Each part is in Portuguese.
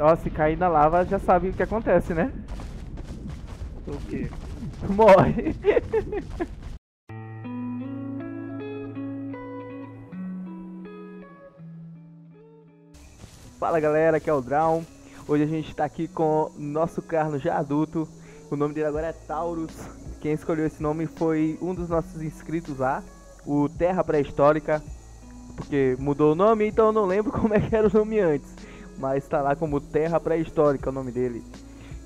Ó, se cair na lava já sabe o que acontece, né? O quê? Morre. Fala galera, aqui é o Drown. Hoje a gente tá aqui com nosso carno já adulto. O nome dele agora é Taurus. Quem escolheu esse nome foi um dos nossos inscritos lá, o Terra Pré-Histórica. Porque mudou o nome, então eu não lembro como é que era o nome antes. Mas tá lá como Terra Pré-Histórica o nome dele.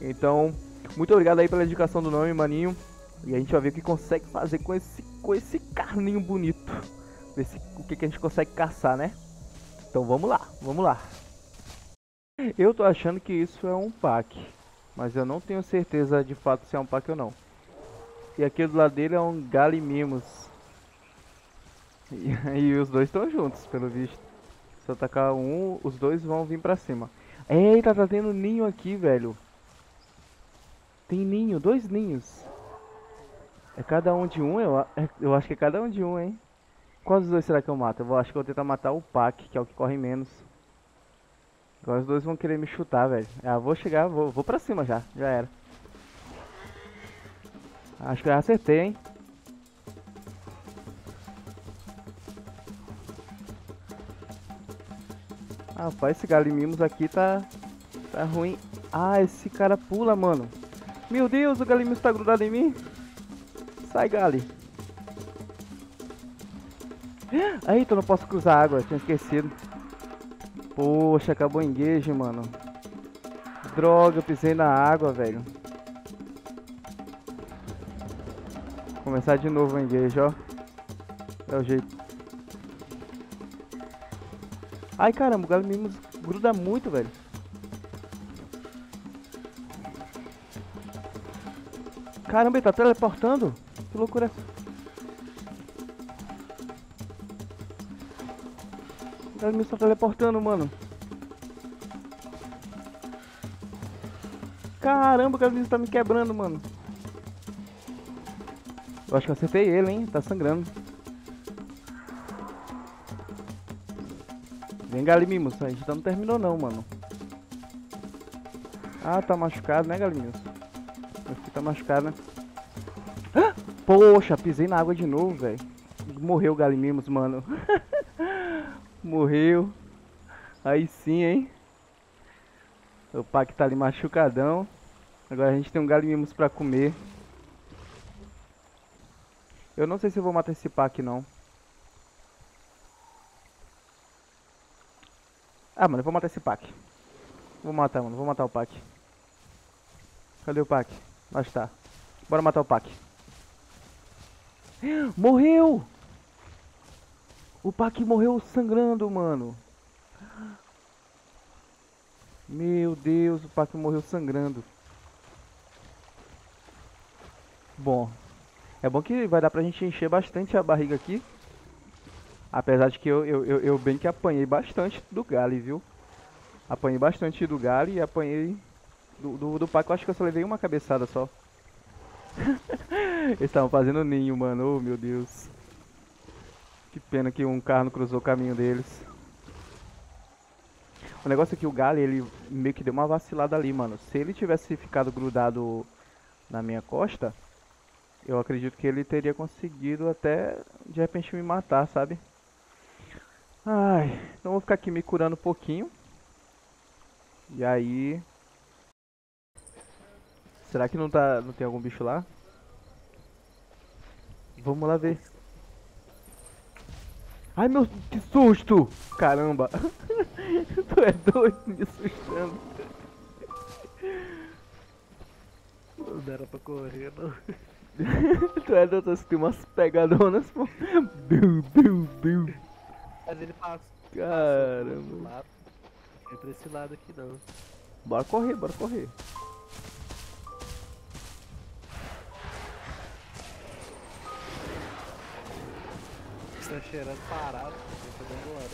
Então, muito obrigado aí pela indicação do nome, maninho. E a gente vai ver o que consegue fazer com esse, com esse carninho bonito. Ver se, o que, que a gente consegue caçar, né? Então vamos lá, vamos lá. Eu tô achando que isso é um pack. Mas eu não tenho certeza de fato se é um pack ou não. E aqui do lado dele é um Galimimos. E, e os dois estão juntos, pelo visto. Se atacar um, os dois vão vir pra cima. Eita, tá tendo ninho aqui, velho. Tem ninho, dois ninhos. É cada um de um? Eu, eu acho que é cada um de um, hein? Qual dos dois será que eu mato? Eu vou, acho que eu vou tentar matar o Pac, que é o que corre menos. Agora os dois vão querer me chutar, velho. Ah, vou chegar, vou, vou pra cima já. Já era. Acho que eu acertei, hein? Rapaz, esse galimimos aqui tá... Tá ruim. Ah, esse cara pula, mano. Meu Deus, o galimimos tá grudado em mim. Sai, Gali. Eita, eu não posso cruzar a água, tinha esquecido. Poxa, acabou o engage, mano. Droga, eu pisei na água, velho. Começar de novo o engage, ó. É o jeito. Ai, caramba, o Galimimos gruda muito, velho. Caramba, ele tá teleportando? Que loucura? O Galimimos tá teleportando, mano. Caramba, o Galimimos tá me quebrando, mano. Eu acho que eu acertei ele, hein? Tá sangrando. Vem Galimimos, a gente não terminou não, mano. Ah, tá machucado, né, Galimimos? Meu filho tá machucado, né? Ah! Poxa, pisei na água de novo, velho. Morreu o Galimimos, mano. Morreu. Aí sim, hein? O Pac tá ali machucadão. Agora a gente tem um Galimimos pra comer. Eu não sei se eu vou matar esse Pac, não. Ah, mano, eu vou matar esse pack. Vou matar, mano. Vou matar o pack. Cadê o pack? Lá está. Bora matar o pack. Morreu! O pack morreu sangrando, mano. Meu Deus, o pack morreu sangrando. Bom. É bom que vai dar pra gente encher bastante a barriga aqui. Apesar de que eu, eu, eu, eu, bem que apanhei bastante do Gali, viu? Apanhei bastante do Gali e apanhei do, do, do Paco. Acho que eu só levei uma cabeçada só. Eles estavam fazendo ninho, mano. Oh, meu Deus. Que pena que um carro não cruzou o caminho deles. O negócio é que o Gali, ele meio que deu uma vacilada ali, mano. Se ele tivesse ficado grudado na minha costa, eu acredito que ele teria conseguido até, de repente, me matar, sabe? Ai, então vou ficar aqui me curando um pouquinho. E aí... Será que não tá, não tem algum bicho lá? Vamos lá ver. Ai meu, que susto! Caramba! tu é doido me assustando. Não era pra correr, não. tu é doido, tu tem umas pegadonas, pô. Biu, biu, biu. Mas ele passa. Caramba. Não é pra esse lado aqui não. Bora correr, bora correr. Tá cheirando parado, tá dando hora.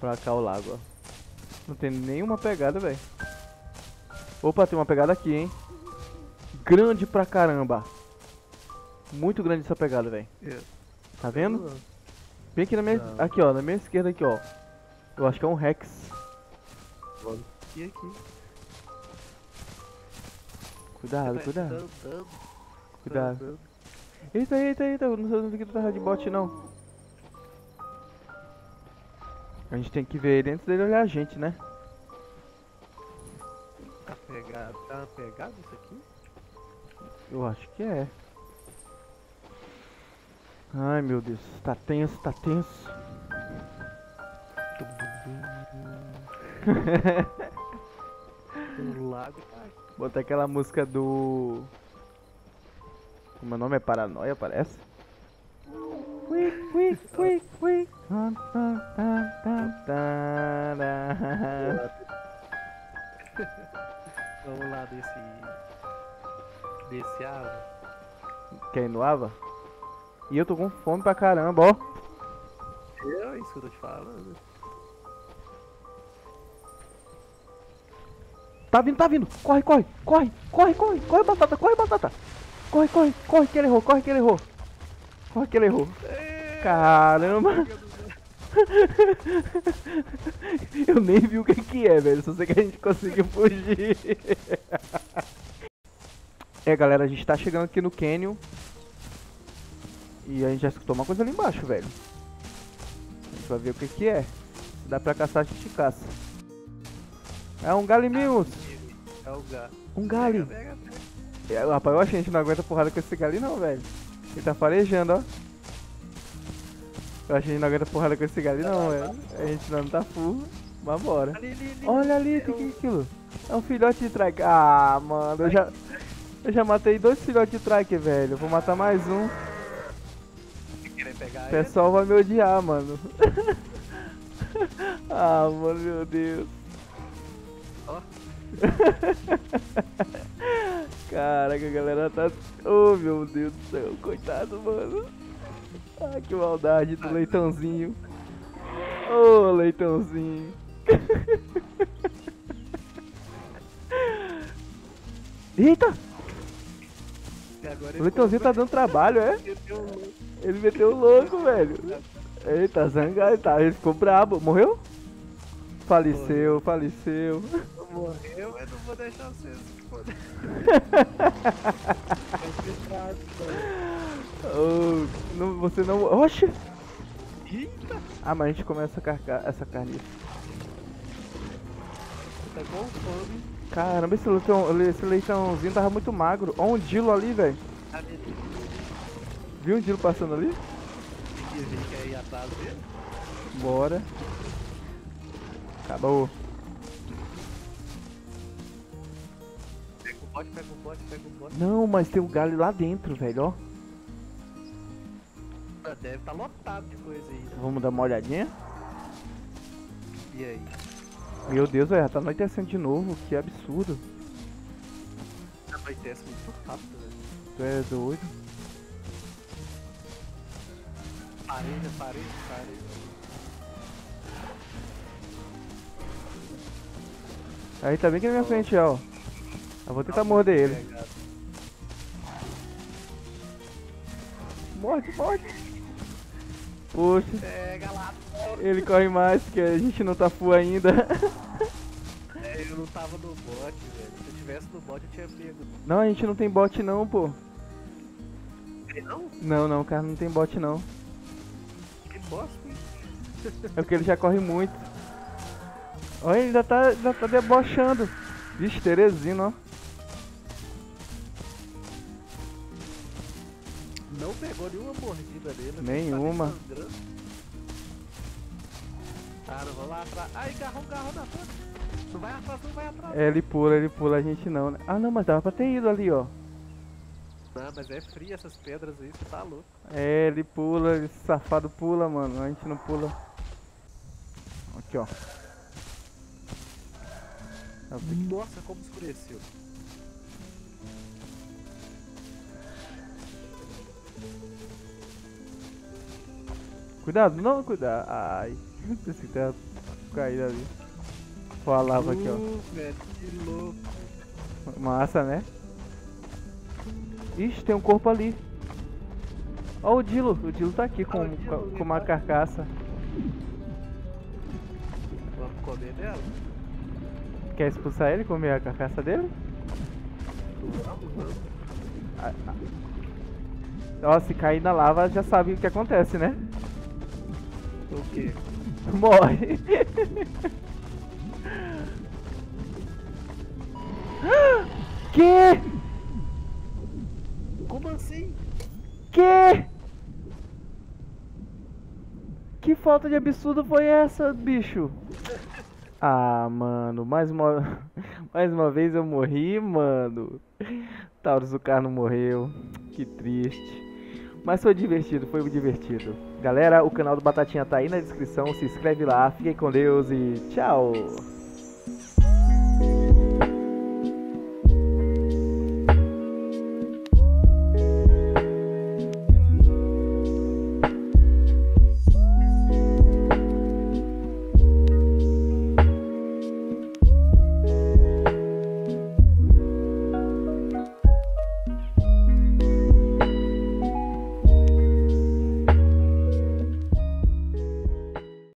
Pra cá o lago, ó. Não tem nenhuma pegada, velho. Opa, tem uma pegada aqui, hein. Grande pra caramba. Muito grande essa pegada, velho. Yeah. Tá vendo? Bem aqui na minha. Não. Aqui, ó, na minha esquerda aqui, ó. Eu acho que é um Rex. E aqui. Cuidado, Vai cuidado, andando, cuidado. andando. Eita, eita, eita, eu não sei que tu tava de bot não. A gente tem que ver ele antes dele olhar a gente, né? Tá pegado, tá pegado isso aqui? Eu acho que é. Ai meu Deus, tá tenso, tá tenso. O lago tá. Bota aquela música do. É o nome? É Paranoia, parece? Ui, ui, ui, ui. Vamos lá desse. Desse asa. Quer ir no Ava? E eu tô com fome pra caramba, ó. É isso que eu tô te falando. Tá vindo, tá vindo. Corre, corre, corre, corre, corre, corre, batata, corre, batata. Corre, corre, corre que ele errou, corre que ele errou. Corre que ele errou. Caramba. Eu nem vi o que que é, velho. Só sei que a gente conseguiu fugir. É, galera, a gente tá chegando aqui no Canyon. E a gente já escutou uma coisa ali embaixo, velho. A gente vai ver o que que é. Se dá pra caçar, a gente caça. É um Galimimus. É o gato. Um Gali. Pega, pega, É, rapaz, eu acho que a gente não aguenta porrada com esse Gali não, velho. Ele tá farejando, ó. Eu acho que a gente não aguenta porrada com esse Gali não, velho. A gente não tá full. Ali, ali, ali. Olha ali, o que que é aquilo? É um filhote de trike. Ah, mano, eu já... Eu já matei dois filhotes de trike, velho. Vou matar mais um. Pessoal vai me odiar, mano. ah, mano, meu Deus. Ó. Caraca, a galera tá. Oh, meu Deus do céu, coitado, mano. Ah, que maldade do leitãozinho. Ô, leitãozinho. Eita, o leitãozinho tá dando trabalho, é? Ele meteu o louco, velho. Eita, zangado, tá, ele ficou brabo. Morreu? Faleceu, faleceu. Morreu, eu não vou deixar você se foder. Oh, não, você não. Oxe! Eita, Ah, mas a gente começa a carcar essa carne. tá com fome. Caramba, esse leitão, esse leitãozinho tava muito magro. Ó, um Dilo ali, velho. Viu um Dilo passando ali? Bora. Acabou. Pega o bote, pega o bote, pega o bote. Não, mas tem um galho lá dentro, velho, ó. Deve tá lotado de coisa aí. né? Vamos dar uma olhadinha. E aí? Meu Deus, velho, tá anoitecendo de novo. Que absurdo. Anoitece muito rápido, velho. Tu é doido. Parede, parede, parede. Aí tá bem aqui na minha frente, ó. Eu vou tentar morder ele. Pegado. Morde, morde. Poxa, Pega lá. Ele corre mais porque a gente não tá full ainda. É, eu não tava no bote, velho. Se eu tivesse no bote, eu tinha pego. Não, a gente não tem bot não, pô. Tem não? Não, não, cara, não tem bot não. Que bosta, hein? É porque ele já corre muito. Olha, ele ainda tá, ainda tá debochando. Vixe, Teresino, ó. Não pegou nenhuma mordida dele. né? Nenhuma. Tá não vou lá atrás. Ai, garrão, garrão na frente. Não vai atrás, não vai atrás. É, ele pula, ele pula, a gente não, né? Ah, não, mas dava pra ter ido ali, ó. Não, mas é frio essas pedras aí, você tá louco. É, ele pula, esse safado pula, mano. A gente não pula. Aqui, ó. Nossa, como escureceu. Cuidado, não, cuidado. Ai, pensei que tava caído ali. Ó a lava aqui, ó. Uh, velho, que louco. Massa, né? Ixi, tem um corpo ali. Ó o Dilo, o Dilo tá aqui com, Ah, Dilo, com, com uma tá- carcaça. Vamos comer dela? Quer expulsar ele, comer a carcaça dele? Ah, ah. Ó, se cair na lava já sabe o que acontece, né? O quê? Morre. que? Como assim? Que? Que falta de absurdo foi essa, bicho? Ah, mano, mais uma, mais uma vez eu morri, mano. Taurus, o cara não morreu. Que triste. Mas foi divertido, foi divertido. Galera, o canal do Batatinha tá aí na descrição. Se inscreve lá, fiquem com Deus e tchau.